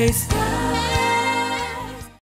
grace.